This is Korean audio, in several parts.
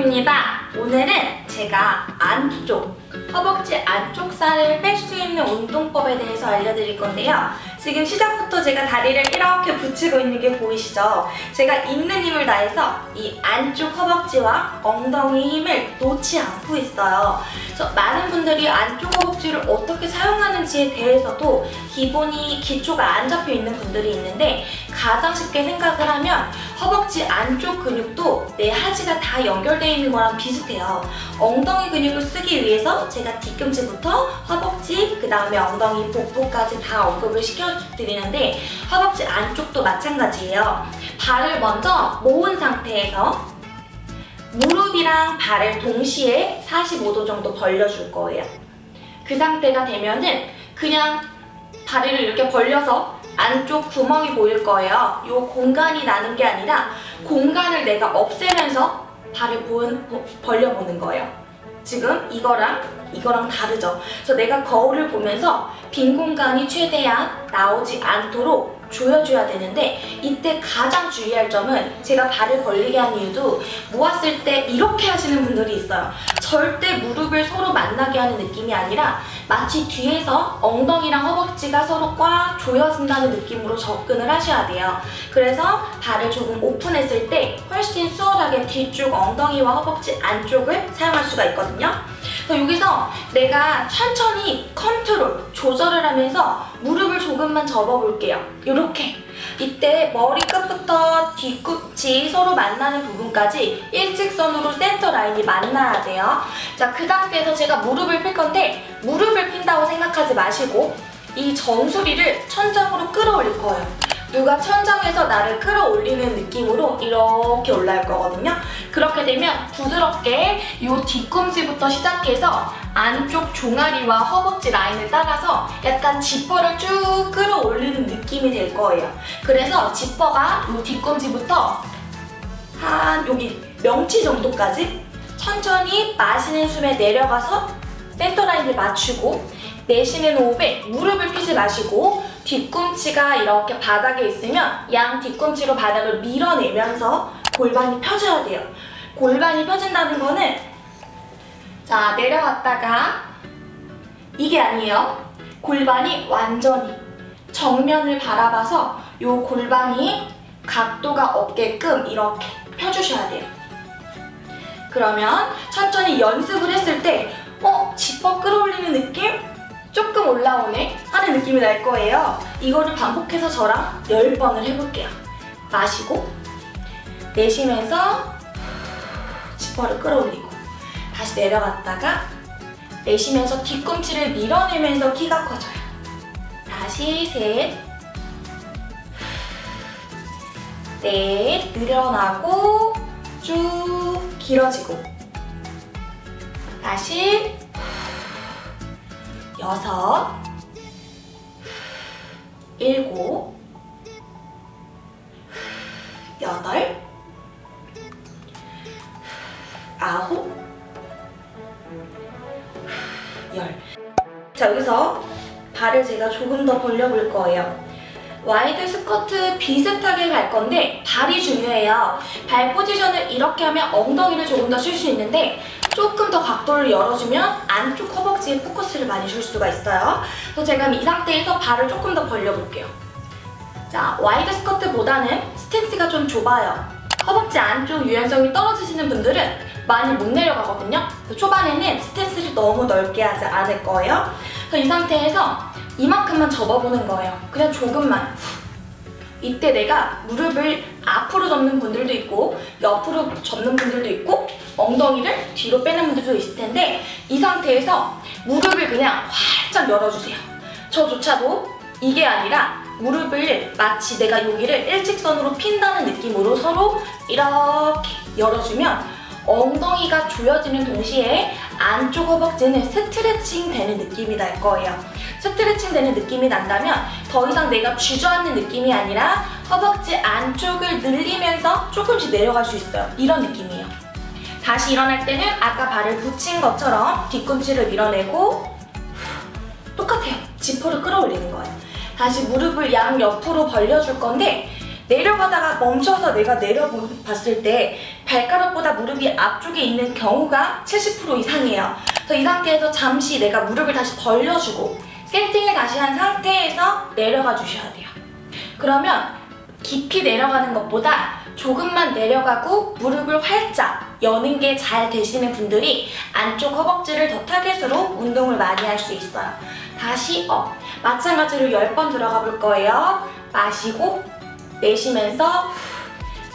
쌤입니다. 오늘은 제가 안쪽, 허벅지 안쪽 살을 뺄 수 있는 운동법에 대해서 알려드릴 건데요. 지금 시작부터 제가 다리를 이렇게 붙이고 있는 게 보이시죠? 제가 있는 힘을 다해서 이 안쪽 허벅지와 엉덩이 힘을 놓지 않고 있어요. 그래서 많은 분들이 안쪽 허벅지를 어떻게 사용하는지에 대해서도 기본이 기초가 안 잡혀 있는 분들이 있는데 가장 쉽게 생각을 하면 허벅지 안쪽 근육도 내 하지가 다 연결되어 있는 거랑 비슷해요. 엉덩이 근육을 쓰기 위해서 제가 뒤꿈치부터 허벅지, 그 다음에 엉덩이, 복부까지 다 언급을 시켜드리는데 허벅지 안쪽도 마찬가지예요. 발을 먼저 모은 상태에서 무릎이랑 발을 동시에 45도 정도 벌려줄 거예요. 그 상태가 되면은 그냥 다리를 이렇게 벌려서 안쪽 구멍이 보일 거예요. 이 공간이 나는 게 아니라 공간을 내가 없애면서 발을 벌려보는 거예요. 지금 이거랑 이거랑 다르죠. 그래서 내가 거울을 보면서 빈 공간이 최대한 나오지 않도록 조여줘야 되는데 이때 가장 주의할 점은 제가 발을 벌리게 한 이유도 모았을 때 이렇게 하시는 분들이 있어요. 절대 무릎을 서로 만나게 하는 느낌이 아니라 마치 뒤에서 엉덩이랑 허벅지가 서로 꽉 조여진다는 느낌으로 접근을 하셔야 돼요. 그래서 발을 조금 오픈했을 때 훨씬 수월하게 뒤쪽 엉덩이와 허벅지 안쪽을 사용할 수가 있거든요. 그래서 여기서 내가 천천히 컨트롤, 조절을 하면서 무릎을 조금만 접어볼게요. 이렇게. 이때 머리 끝부터 뒤꿈치 서로 만나는 부분까지 일직선으로 센터 라인이 만나야 돼요. 자, 그 상태에서 제가 무릎을 필 건데 무릎을 핀다고 생각하지 마시고 이 정수리를 천장으로 끌어올릴 거예요. 누가 천장에서 나를 끌어올리는 느낌으로 이렇게 올라올 거거든요. 그렇게 되면 부드럽게 이 뒤꿈치부터 시작해서 안쪽 종아리와 허벅지 라인을 따라서 약간 지퍼를 쭉 끌어올리는 느낌이 될 거예요. 그래서 지퍼가 이 뒤꿈치부터 한 여기 명치 정도까지 천천히 마시는 숨에 내려가서 센터 라인을 맞추고 내쉬는 호흡에 무릎을 펴지 마시고 뒤꿈치가 이렇게 바닥에 있으면 양 뒤꿈치로 바닥을 밀어내면서 골반이 펴져야 돼요. 골반이 펴진다는 거는 자 내려갔다가 이게 아니에요. 골반이 완전히 정면을 바라봐서 이 골반이 각도가 없게끔 이렇게 펴주셔야 돼요. 그러면 천천히 연습을 했을 때 어? 지퍼 끌어올리는 느낌? 조금 올라오네 하는 느낌이 날 거예요. 이거를 반복해서 저랑 10번을 해볼게요. 마시고 내쉬면서 지퍼를 끌어올리고 다시 내려갔다가 내쉬면서 뒤꿈치를 밀어내면서 키가 커져요. 다시 셋, 넷, 늘어나고 쭉 길어지고. 다시 여섯, 일곱, 자, 여기서 발을 제가 조금 더 벌려볼 거예요. wide 스쿼트 비슷하게 갈 건데 발이 중요해요. 발 포지션을 이렇게 하면 엉덩이를 조금 더 쓸 수 있는데 조금 더 각도를 열어주면 안쪽 허벅지에 포커스를 많이 줄 수가 있어요. 그래서 제가 이 상태에서 발을 조금 더 벌려볼게요. 자, wide 스쿼트보다는 스탠스가 좀 좁아요. 허벅지 안쪽 유연성이 떨어지시는 분들은 많이 못 내려가거든요. 초반에는 스탠스를 너무 넓게 하지 않을 거예요. 그래서 이 상태에서 이만큼만 접어보는 거예요. 그냥 조금만. 이때 내가 무릎을 앞으로 접는 분들도 있고 옆으로 접는 분들도 있고 엉덩이를 뒤로 빼는 분들도 있을 텐데 이 상태에서 무릎을 그냥 활짝 열어주세요. 저조차도 이게 아니라 무릎을 마치 내가 여기를 일직선으로 핀다는 느낌으로 서로 이렇게 열어주면 엉덩이가 조여지는 동시에 안쪽 허벅지는 스트레칭 되는 느낌이 날 거예요. 스트레칭 되는 느낌이 난다면 더 이상 내가 주저앉는 느낌이 아니라 허벅지 안쪽을 늘리면서 조금씩 내려갈 수 있어요. 이런 느낌이에요. 다시 일어날 때는 아까 발을 붙인 것처럼 뒤꿈치를 밀어내고 똑같아요. 지퍼를 끌어올리는 거예요. 다시 무릎을 양 옆으로 벌려줄 건데 내려가다가 멈춰서 내가 내려봤을 때 발가락보다 무릎이 앞쪽에 있는 경우가 70% 이상이에요. 그래서 이 상태에서 잠시 내가 무릎을 다시 벌려주고 세팅을 다시 한 상태에서 내려가 주셔야 돼요. 그러면 깊이 내려가는 것보다 조금만 내려가고 무릎을 활짝 여는 게 잘 되시는 분들이 안쪽 허벅지를 더 타겟으로 운동을 많이 할 수 있어요. 다시 up. 마찬가지로 10번 들어가 볼 거예요. 마시고 내쉬면서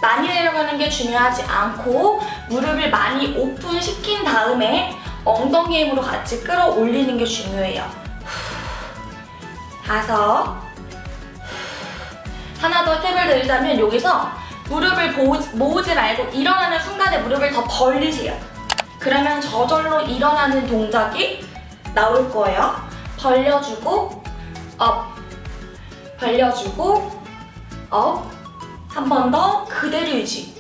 많이 내려가는 게 중요하지 않고 무릎을 많이 오픈시킨 다음에 엉덩이 힘으로 같이 끌어올리는 게 중요해요. 다섯 하나 더 탭을 들자면 여기서 무릎을 모으지, 말고 일어나는 순간에 무릎을 더 벌리세요. 그러면 저절로 일어나는 동작이 나올 거예요. 벌려주고 up 벌려주고 up 한번 더 그대로 유지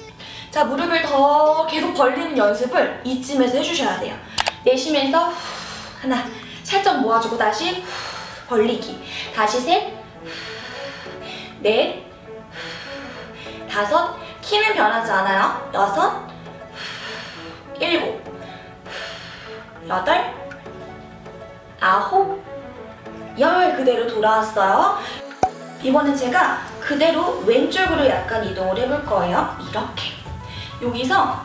자 무릎을 더 계속 벌리는 연습을 이쯤에서 해주셔야 돼요. 내쉬면서 후, 하나 살짝 모아주고 다시 후, 벌리기 다시 셋 넷, 다섯, 키는 변하지 않아요. 여섯, 일곱, 여덟, 아홉, 열 그대로 돌아왔어요. 이번엔 제가 그대로 왼쪽으로 약간 이동을 해볼 거예요. 이렇게. 여기서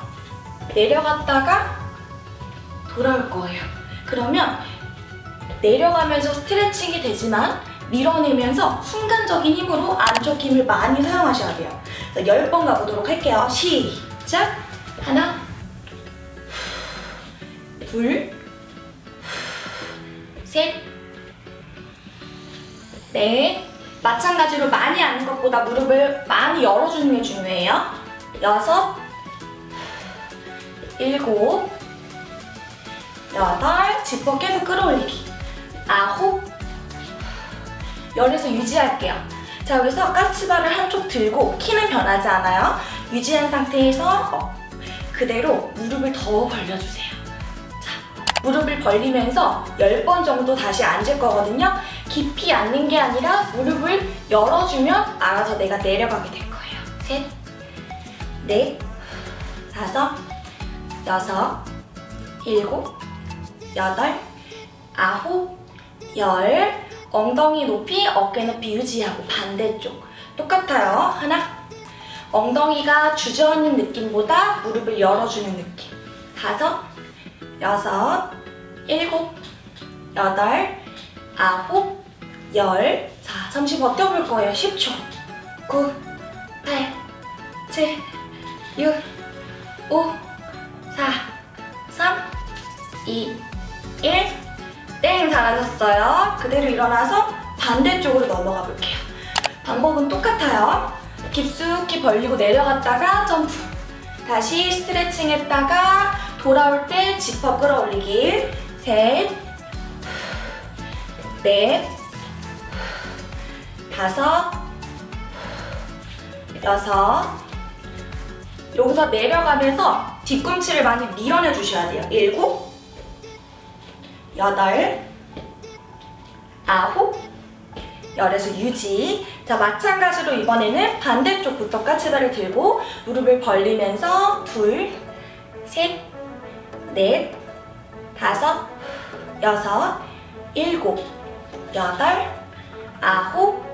내려갔다가 돌아올 거예요. 그러면 내려가면서 스트레칭이 되지만 밀어내면서 순간적인 힘으로 안쪽 힘을 많이 사용하셔야 돼요. 10번 가보도록 할게요. 시작! 하나, 둘, 셋, 넷, 마찬가지로 많이 앉는 것보다 무릎을 많이 열어주는 게 중요해요. 여섯, 일곱, 여덟, 지퍼 계속 끌어올리기. 아홉, 열에서 유지할게요. 자, 여기서 까치발을 한쪽 들고 키는 변하지 않아요. 유지한 상태에서 어, 그대로 무릎을 더 벌려주세요. 자, 무릎을 벌리면서 10번 정도 다시 앉을 거거든요. 깊이 앉는 게 아니라 무릎을 열어주면 알아서 내가 내려가게 될 거예요. 셋, 넷, 다섯, 여섯, 일곱, 여덟, 아홉, 열, 엉덩이 높이, 어깨 높이 유지하고 반대쪽 똑같아요. 하나 엉덩이가 주저앉는 느낌보다 무릎을 열어주는 느낌 다섯, 여섯, 일곱, 여덟, 아홉, 열 자, 잠시 버텨볼 거예요. 10초 9, 8, 7, 6, 5, 4, 3, 2, 1 땡! 잘하셨어요. 그대로 일어나서 반대쪽으로 넘어가 볼게요. 방법은 똑같아요. 깊숙이 벌리고 내려갔다가 점프. 다시 스트레칭 했다가 돌아올 때 지퍼 끌어올리기. 셋, 넷, 다섯, 여섯. 여기서 내려가면서 뒤꿈치를 많이 밀어내 주셔야 돼요. 일곱, 여덟, 아홉, 열에서 유지. 자, 마찬가지로 이번에는 반대쪽부터 까치발을 들고 무릎을 벌리면서 둘, 셋, 넷, 다섯, 여섯, 일곱, 여덟, 아홉,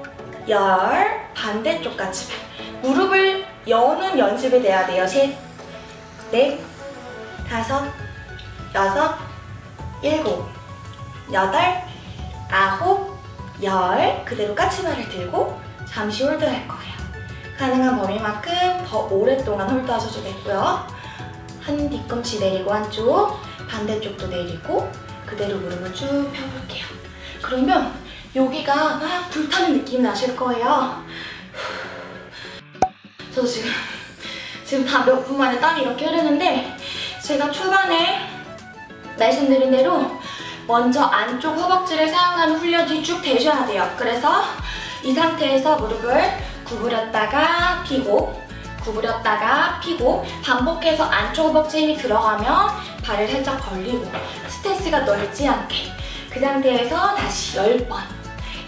열, 반대쪽 까치발. 무릎을 여는 연습이 돼야 돼요. 셋, 넷, 다섯, 여섯, 일곱, 여덟, 아홉, 열 그대로 까치발을 들고 잠시 홀드할 거예요. 가능한 범위만큼 더 오랫동안 홀드하셔도 되고요. 한 뒤꿈치 내리고 한쪽, 반대쪽도 내리고 그대로 무릎을 쭉 펴볼게요. 그러면 여기가 막 불타는 느낌이 나실 거예요. 저도 지금 지금 다 몇 분 만에 땀이 이렇게 흐르는데 제가 초반에 말씀드린 대로 먼저 안쪽 허벅지를 사용하는 훈련이 쭉 되셔야 돼요. 그래서 이 상태에서 무릎을 구부렸다가 펴고 구부렸다가 펴고 반복해서 안쪽 허벅지 힘이 들어가면 발을 살짝 벌리고 스탠스가 넓지 않게 그 상태에서 다시 10번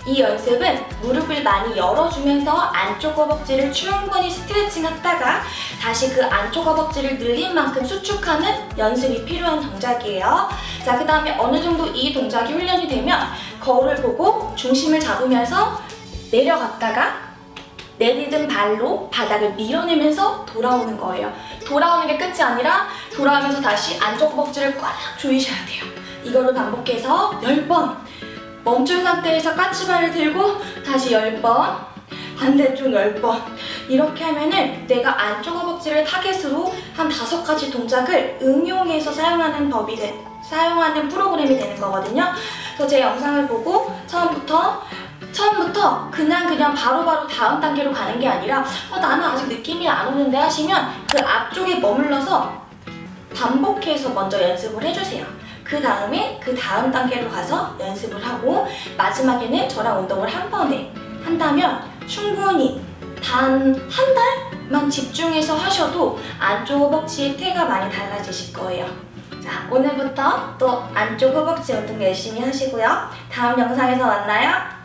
이 연습은 무릎을 많이 열어주면서 안쪽 허벅지를 충분히 스트레칭했다가 다시 그 안쪽 허벅지를 늘린 만큼 수축하는 연습이 필요한 동작이에요. 자, 그 다음에 어느 정도 이 동작이 훈련이 되면 거울을 보고 중심을 잡으면서 내려갔다가 내딛은 발로 바닥을 밀어내면서 돌아오는 거예요. 돌아오는 게 끝이 아니라 돌아오면서 다시 안쪽 허벅지를 꽉 조이셔야 돼요. 이거를 반복해서 10번 멈춘 상태에서 까치발을 들고 다시 10번 반대쪽 10번 이렇게 하면은 내가 안쪽 허벅지를 타겟으로 한 다섯 가지 동작을 응용해서 사용하는 법이 돼, 사용하는 프로그램이 되는 거거든요. 그래서 제 영상을 보고 처음부터 처음부터 그냥 그냥 바로바로 다음 단계로 가는 게 아니라 어, 나는 아직 느낌이 안 오는데 하시면 그 앞쪽에 머물러서 반복해서 먼저 연습을 해주세요. 그 다음에 그 다음 단계로 가서 연습을 하고 마지막에는 저랑 운동을 한 번에 한다면 충분히 단 한 달만 집중해서 하셔도 안쪽 허벅지의 태가 많이 달라지실 거예요. 자, 오늘부터 또 안쪽 허벅지 운동 열심히 하시고요. 다음 영상에서 만나요.